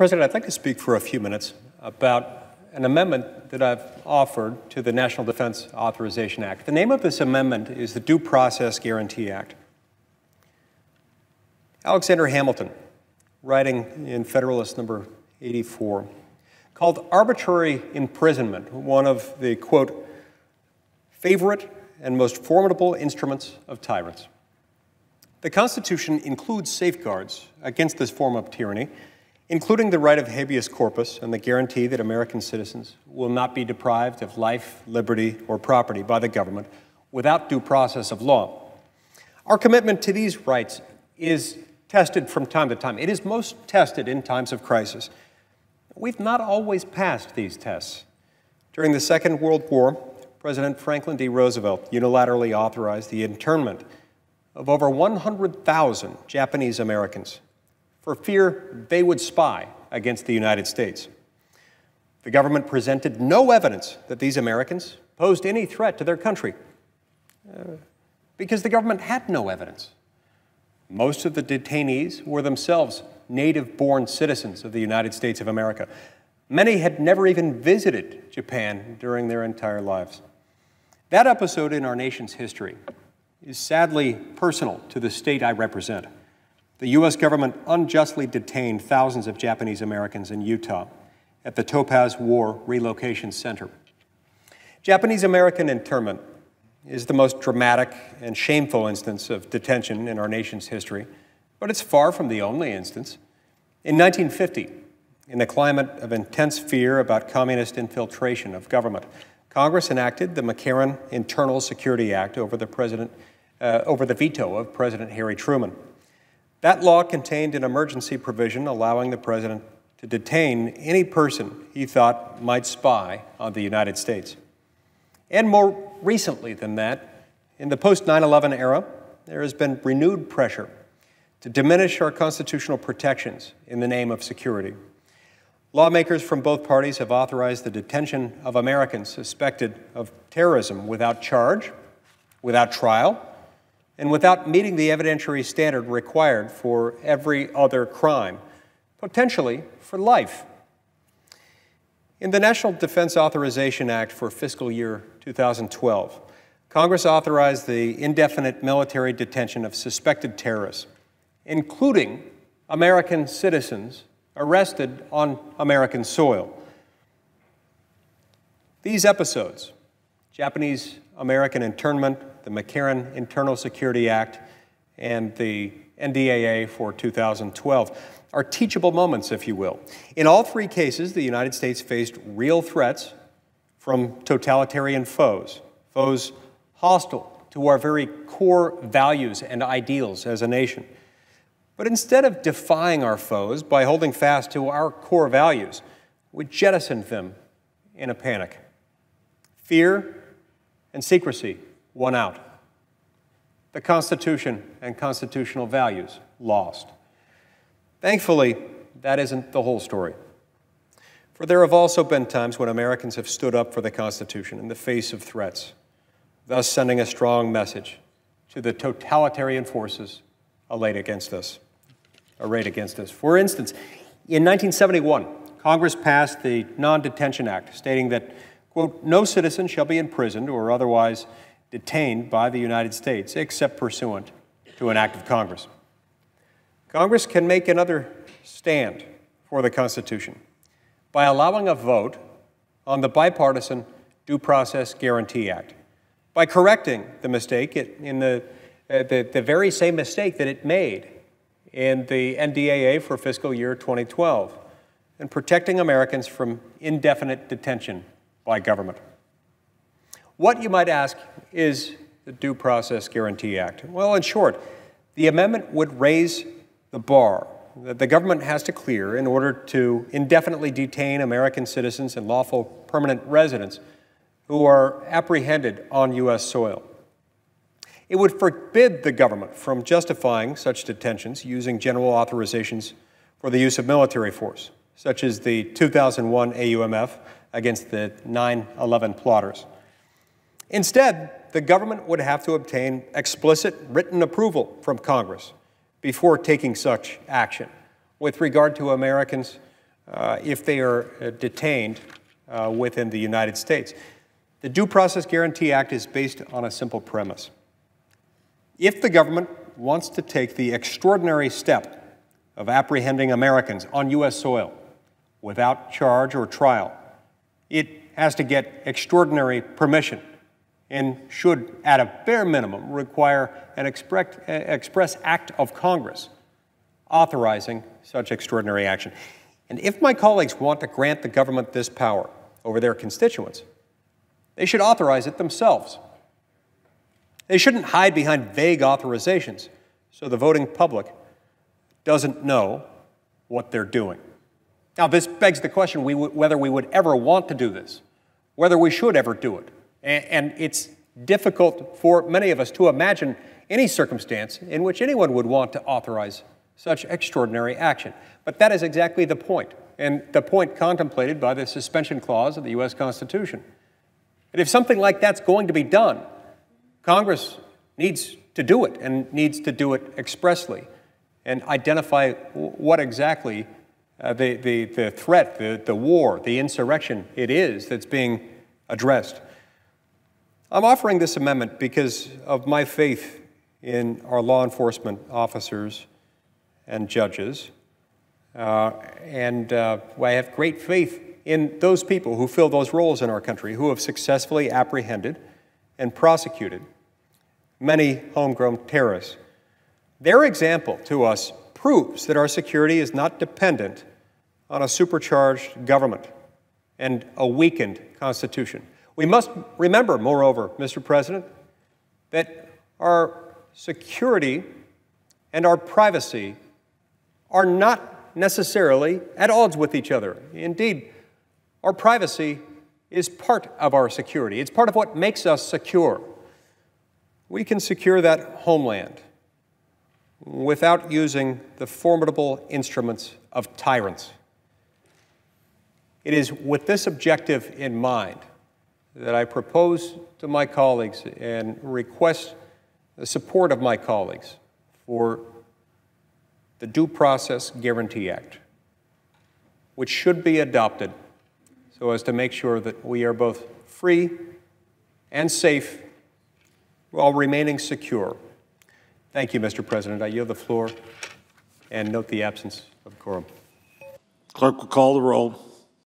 President, I'd like to speak for a few minutes about an amendment that I've offered to the National Defense Authorization Act. The name of this amendment is the Due Process Guarantee Act. Alexander Hamilton, writing in Federalist number 84, called arbitrary imprisonment one of the, quote, favorite and most formidable instruments of tyrants. The Constitution includes safeguards against this form of tyranny including the right of habeas corpus and the guarantee that American citizens will not be deprived of life, liberty, or property by the government without due process of law. Our commitment to these rights is tested from time to time. It is most tested in times of crisis. We've not always passed these tests. During the Second World War, President Franklin D. Roosevelt unilaterally authorized the internment of over 100,000 Japanese Americans for fear they would spy against the United States. The government presented no evidence that these Americans posed any threat to their country uh, because the government had no evidence. Most of the detainees were themselves native born citizens of the United States of America. Many had never even visited Japan during their entire lives. That episode in our nation's history is sadly personal to the state I represent the U.S. government unjustly detained thousands of Japanese Americans in Utah at the Topaz War Relocation Center. Japanese American internment is the most dramatic and shameful instance of detention in our nation's history, but it's far from the only instance. In 1950, in a climate of intense fear about communist infiltration of government, Congress enacted the McCarran Internal Security Act over the, president, uh, over the veto of President Harry Truman. That law contained an emergency provision allowing the president to detain any person he thought might spy on the United States. And more recently than that, in the post 9 11 era, there has been renewed pressure to diminish our constitutional protections in the name of security. Lawmakers from both parties have authorized the detention of Americans suspected of terrorism without charge, without trial, and without meeting the evidentiary standard required for every other crime, potentially for life. In the National Defense Authorization Act for fiscal year 2012, Congress authorized the indefinite military detention of suspected terrorists, including American citizens arrested on American soil. These episodes, Japanese American internment, the McCarran Internal Security Act, and the NDAA for 2012 are teachable moments, if you will. In all three cases, the United States faced real threats from totalitarian foes, foes hostile to our very core values and ideals as a nation. But instead of defying our foes by holding fast to our core values, we jettisoned them in a panic. Fear and secrecy won out. The Constitution and constitutional values lost. Thankfully, that isn't the whole story. For there have also been times when Americans have stood up for the Constitution in the face of threats, thus sending a strong message to the totalitarian forces arrayed against us. Arrayed against us. For instance, in 1971, Congress passed the Non Detention Act, stating that, quote, no citizen shall be imprisoned or otherwise detained by the United States except pursuant to an act of Congress. Congress can make another stand for the Constitution by allowing a vote on the bipartisan Due Process Guarantee Act, by correcting the mistake in the, uh, the, the very same mistake that it made in the NDAA for fiscal year 2012, and protecting Americans from indefinite detention by government. What, you might ask, is the Due Process Guarantee Act? Well, in short, the amendment would raise the bar that the government has to clear in order to indefinitely detain American citizens and lawful permanent residents who are apprehended on U.S. soil. It would forbid the government from justifying such detentions using general authorizations for the use of military force, such as the 2001 AUMF against the 9 11 plotters. Instead, the government would have to obtain explicit written approval from Congress before taking such action with regard to Americans uh, if they are uh, detained uh, within the United States. The Due Process Guarantee Act is based on a simple premise. If the government wants to take the extraordinary step of apprehending Americans on U.S. soil without charge or trial, it has to get extraordinary permission and should, at a bare minimum, require an express, act of Congress authorizing such extraordinary action. And if my colleagues want to grant the government this power over their constituents, they should authorize it themselves. They shouldn't hide behind vague authorizations so the voting public doesn't know what they're doing. Now, this begs the question whether we would ever want to do this, whether we should ever do it. And it's difficult for many of us to imagine any circumstance in which anyone would want to authorize such extraordinary action. But that is exactly the point, and the point contemplated by the suspension clause of the U.S. Constitution. And if something like that's going to be done, Congress needs to do it and needs to do it expressly and identify what exactly uh, the, the, the threat, the, the war, the insurrection it is that's being addressed. I'm offering this amendment because of my faith in our law enforcement officers and judges. Uh, and uh, I have great faith in those people who fill those roles in our country who have successfully apprehended and prosecuted many homegrown terrorists. Their example to us proves that our security is not dependent on a supercharged government and a weakened Constitution. We must remember, moreover, Mr. President, that our security and our privacy are not necessarily at odds with each other. Indeed, our privacy is part of our security, it's part of what makes us secure. We can secure that homeland without using the formidable instruments of tyrants. It is with this objective in mind that I propose to my colleagues and request the support of my colleagues for the Due Process Guarantee Act, which should be adopted so as to make sure that we are both free and safe while remaining secure. Thank you, Mr. President. I yield the floor and note the absence of quorum. Clerk will call the roll.